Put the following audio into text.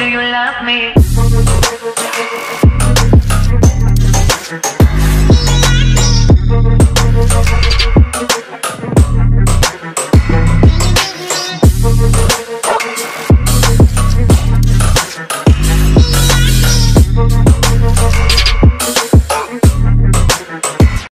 Do you love me?